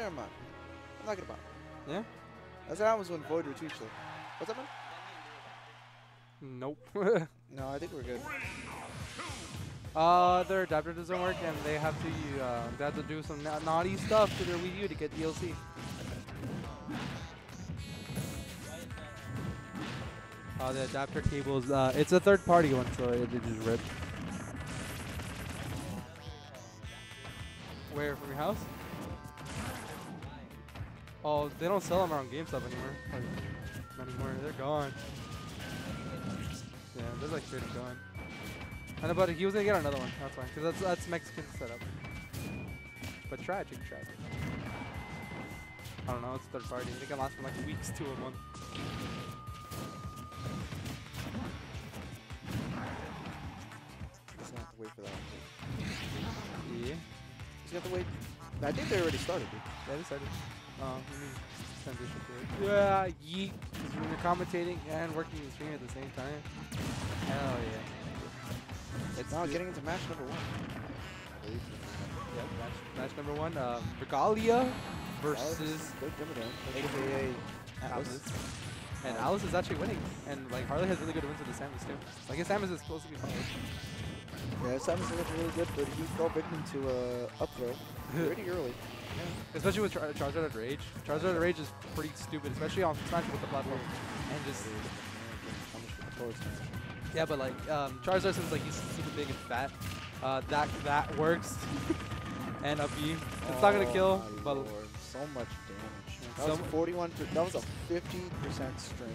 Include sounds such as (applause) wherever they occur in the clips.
never mind. I'm not gonna buy. Yeah? That's what happens when Void retreats. though. What's up, man? Nope. (laughs) No, I think we're good. uh, their adapter doesn't work, and they have to uh, they have to do some na naughty stuff to their Wii U to get DLC. Uh, the adapter cables, uh, it's a third party one, so it, it just ripped. Where, from your house? Oh, they don't sell them around GameStop anymore. Like, not anymore, they're gone. Yeah, they're like 30 gone. I know, but he was gonna get another one, that's fine, because that's, that's Mexican setup. But tragic, tragic. I don't know, it's third party. It can last for like weeks to a month. Just have to wait for that. Yeah. Just have to wait. I think they already started, dude. Yeah, they started. Um, transition to it. Yeah, yeet. 'cause when you're commentating and working the stream at the same time. Hell yeah. It's Now getting into match number one. Yeah, match, match number one. Uh, Regalia versus aka Alice. And Alice is actually winning. And like Harley has really good wins with the Samus too. Like his Samus is supposed to be fine. Yeah, Samus looking really good, but he fell victim to uh, up throw pretty (laughs) early. Especially with Char Charizard at Rage. Charizard at Rage is pretty stupid, especially on Smash with the platform. And just Punished with the forward smash. Yeah, but like um, Charizard since like he's super big and fat, uh, that that works. (laughs) and up B, it's not gonna Oh kill, but lord, so much damage. Yeah, That was some- 41. per- That was a 50 percent strain.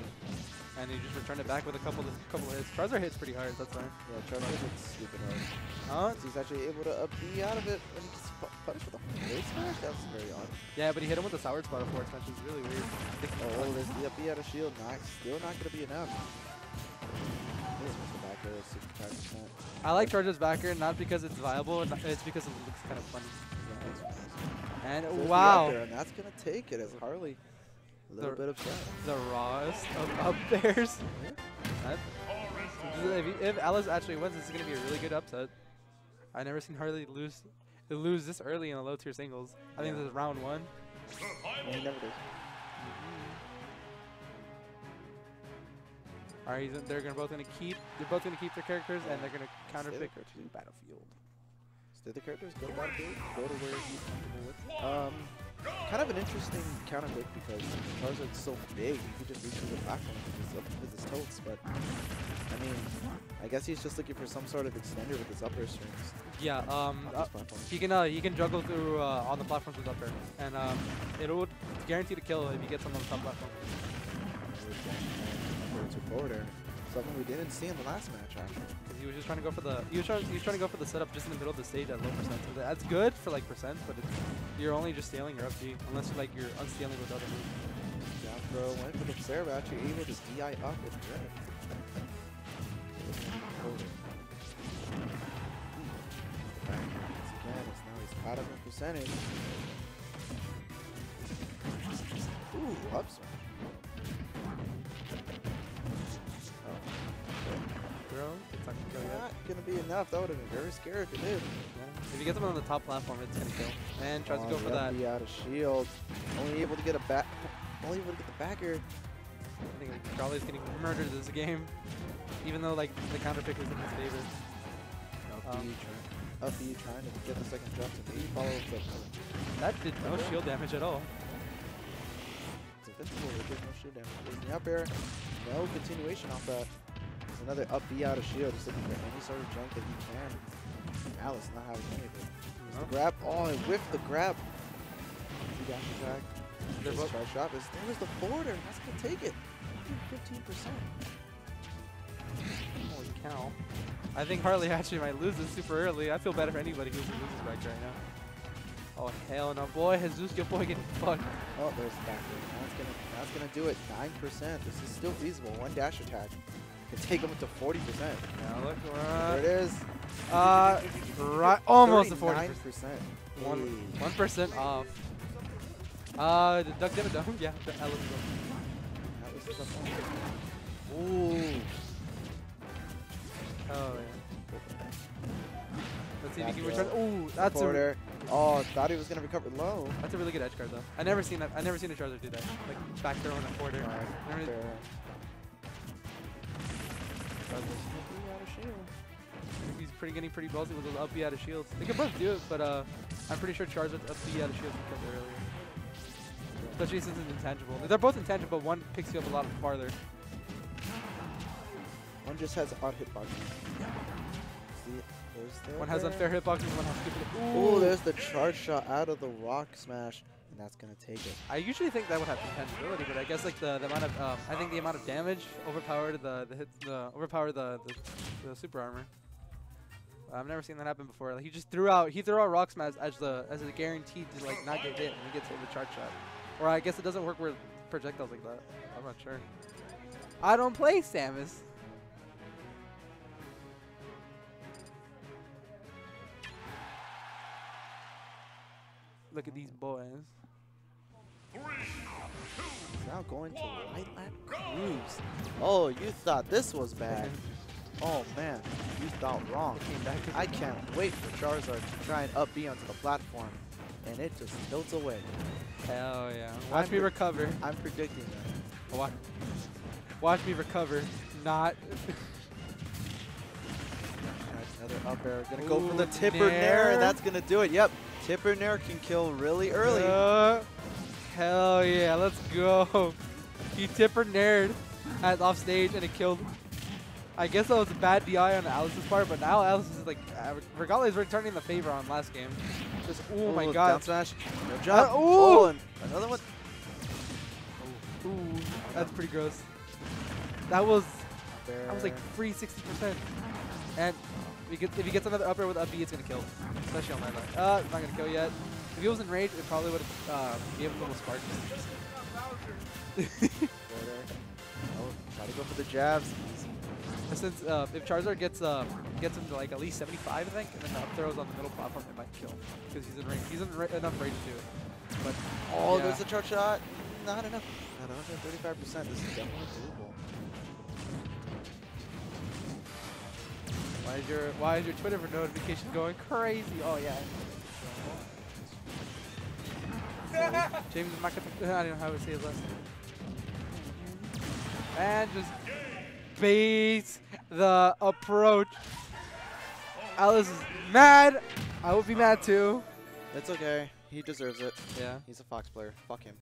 And he just returned it back with a couple of couple of hits. Charizard hits pretty hard, that's fine. Yeah, Charizard hits stupid hard. Huh? He's actually able to up B out of it when he gets pu- punished with a forward smash. That's very odd. Yeah, but he hit him with the sour spot forward smash, is really weird. Oh, this up B out of shield. Not, still not going to be enough. Here's Mr. Back there, 65%. I like Charizard's backer not because it's viable, it's because it looks kind of funny. Yeah. And There's the up wow, and that's going to take it as Harley. A little The- bit upset. the rawest of (laughs) up bears. (laughs) Yeah. If, he- if Alice actually wins, this is gonna be a really good upset. I never seen Harley lose lose this early in the low tier singles. I think Yeah. this is round one. Yeah, never does. Alright, they're gonna both gonna keep they're both gonna keep their characters and they're gonna counter pick there. to Battlefield. The characters, go to Battlefield, go to where he's comfortable with. Um, kind of an interesting counter pick because Charizard's so big, he could just reach through the platform with his, with his totes, but I mean, I guess he's just looking for some sort of extender with his upper strings Yeah, um, uh, he can uh, he can juggle through uh, on the platforms with up there, and um, it'll guarantee to kill if he gets on the top platform. Forward. Something we didn't see in the last match, actually. Because he was just trying to go for the he was trying he was trying to go for the setup just in the middle of the stage at low percent. So that's good for like percent, but it's, you're only just stealing your up B unless like you're unstealing with other moves. Down throw, went for the Sarah, actually able to DI up with red. Forward. Back once now he's caught up in percentage. Ooh, up smash. Throw, it's not gonna kill yet. Not gonna be enough. That would have been very scary if it did. Yeah. If you get him on the top platform, it's gonna kill. And tries to go for that. Be out of shield. Only able to get a back. Only able to get the backer. I think Charlie's getting murdered this game, even though like the counter pick is in his favor. Up Um, B trying. To get the second jump to maybe follow up. That did no shield damage at all. It's invincible. It gives no shield damage. There's the up air. No continuation off that. There's another up B out of shield. just looking for any sort of junk that he can. Alice not having any of it. The grab. Oh, and whiffed the grab. He dash attack. There's try shot. There's, there was the forwarder. That's gonna take it. 15%. holy cow. I think Harley actually might lose this super early. I feel better for anybody who loses right right now. Oh hell no, boy, Jesus, your boy getting fucked. Oh, there's the back. That's gonna that's gonna do it. Nine percent. This is still feasible. One dash attack can take him up to forty percent. Now look, There it is. uh, uh, right, almost a forty Nine percent. percent. One one percent off. Uh, the Doug Dimmadome, (laughs) yeah, the eligible. That was the point. Ooh. Oh yeah. Let's see if he can return. Ooh, that's a Forwarder. Oh, thought he was gonna recover low. That's a really good edge guard though. I never seen that. I never seen a Charizard do that. Like back throw in a quarter. Right, Never- fair. He's pretty getting pretty ballsy with those up B out of shields. They can both do it, but uh, I'm pretty sure Charizard's up B out of shields killed earlier. Especially since it's intangible. They're both intangible, but one picks you up a lot farther. One just has odd hitbox. See, there's the One has unfair hitboxes, one has stupid. Ooh, there's the charge shot out of the rock smash, and that's gonna take it. I usually think that would have intangibility, but I guess like the, the amount of um, I think the amount of damage overpowered the the hits the overpowered the, the the super armor. I've never seen that happen before. Like he just threw out he threw out rock smash as the as a guaranteed to like not get hit and he gets hit with charge shot. Or I guess it doesn't work with projectiles like that. I'm not sure. I don't play Samus. Look at these boys. Now going to right lap cruise. Oh, you thought this was bad. Oh man, you thought wrong. Came back to I can't wait for Charizard to try and up B onto the platform, and it just tilts away. Hell yeah. Watch I'm me recover. I'm predicting that. Watch, watch me recover. Not. (laughs) Another up air. Gonna go for the tipper nair, nair. and that's gonna do it. Yep, tipper nair can kill really early. Uh, hell yeah, let's go. (laughs) He tipper nared at off stage and it killed. I guess that was a bad DI on Alice's part, but now Alice is like, uh, Regalia is returning the favor on last game. Just, oh my god. Down smash. No jump. Uh, ooh. oh, another one. Ooh, that's pretty gross. That was, that was like free 60%. And if he gets, if he gets another upper with up B, it's gonna kill. Especially on my line. Uh, not gonna kill yet. If he was in rage, it probably would have uh, gave him a little spark. Oh, try to go for the jabs. Since uh, if Charizard gets uh, gets him to like at least 75, I think, and then the up throws on the middle platform, it might kill because he's in range. He's in ra enough range to do it. But Oh, yeah. there's the charge shot. Not enough. At 135%. This is definitely doable. why is your why is your Twitter for notification going crazy? Oh yeah. James Makata, (laughs) I don't know how to say his last name. And just baits the approach. Alice is mad. I would be mad too. It's okay. He deserves it. Yeah. He's a Fox player. Fuck him.